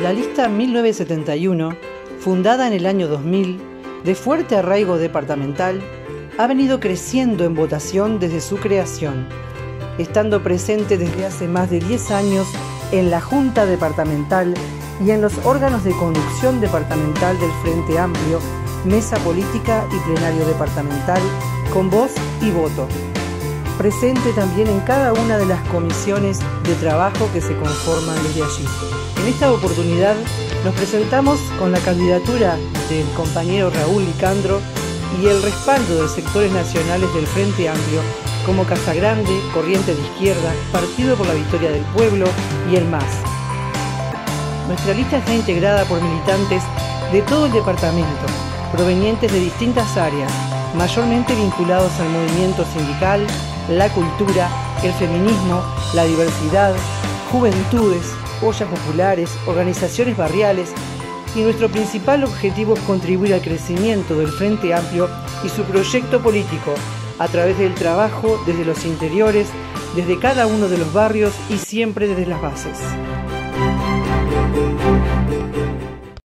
La lista 1971, fundada en el año 2000, de fuerte arraigo departamental, ha venido creciendo en votación desde su creación, estando presente desde hace más de 10 años en la Junta Departamental y en los órganos de conducción departamental del Frente Amplio, Mesa Política y Plenario Departamental, con voz y voto. Presente también en cada una de las comisiones de trabajo que se conforman desde allí. En esta oportunidad nos presentamos con la candidatura del compañero Raúl Licandro y el respaldo de sectores nacionales del Frente Amplio como Casa Grande, Corriente de Izquierda, Partido por la Victoria del Pueblo y el MAS. Nuestra lista está integrada por militantes de todo el departamento, provenientes de distintas áreas, mayormente vinculados al movimiento sindical, la cultura, el feminismo, la diversidad, juventudes, ollas populares, organizaciones barriales, y nuestro principal objetivo es contribuir al crecimiento del Frente Amplio y su proyecto político a través del trabajo desde los interiores, desde cada uno de los barrios y siempre desde las bases.